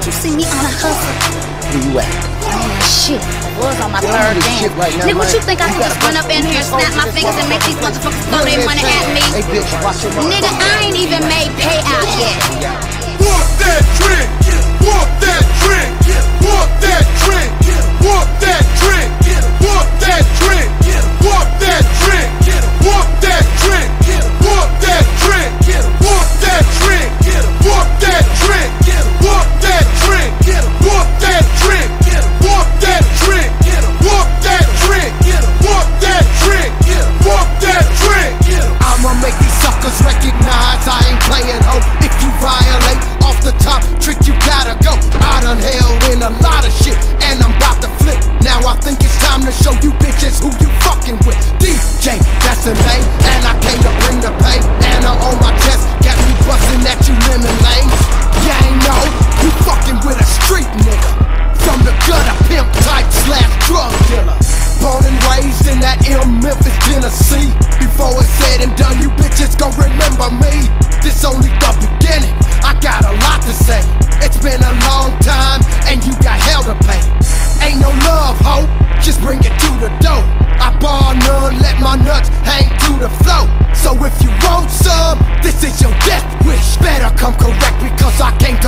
Don't you see me on a hustle? Where you at? Oh shit, I was on my We're third game. Right now, Nigga, what you think I can just run up in here, and snap my fingers, and make these motherfuckers throw their money at me? Hey, bitch, watch your Nigga, I ain't even made payout yet. show you bitches who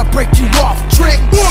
i break you off, trick.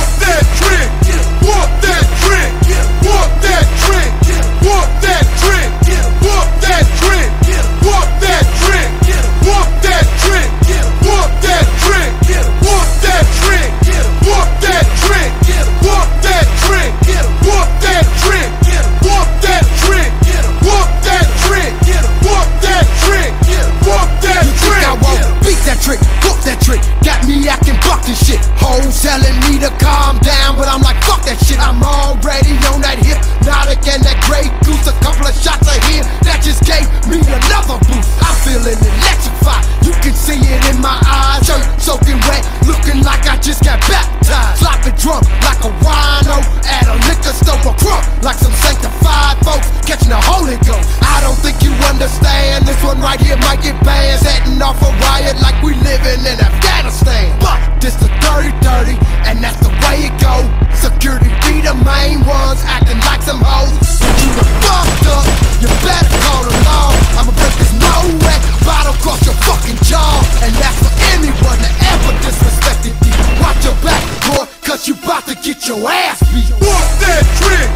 your ass beat. Whoop that trick,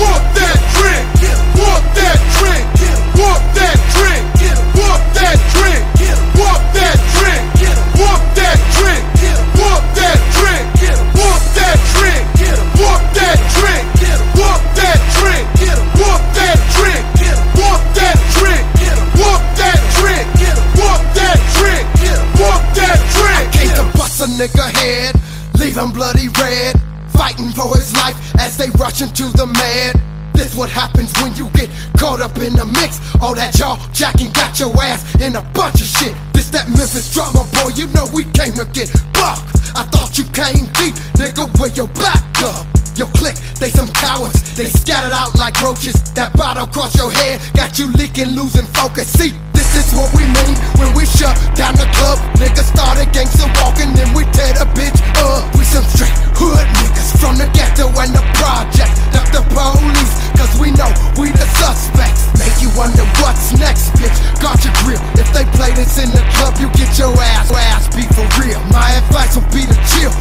whoop that trick, whoop that trick, whoop that trick, whoop that trick, whoop that trick, whoop that trick, whoop that trick, whoop that trick, whoop that trick, whoop that trick, whoop that trick, whoop that trick, whoop that trick, whoop that trick, whoop that trick. Can't bust Walk that head, leave him bloody Walk fighting for his life as they rush into the man. This what happens when you get caught up in the mix. All that y'all jacking got your ass in a bunch of shit. This that Memphis drama, boy. You know we came to get buck. I thought you came deep, nigga. Where your back up? Your clique, they some cowards. They scattered out like roaches. That bottle cross your head got you leaking, losing focus. See, this is what we mean when we shut down the club. Nigga started gangsta. bitch got your grip. If they play this in the club, you get your ass, ass beat for real. My advice will be to chill.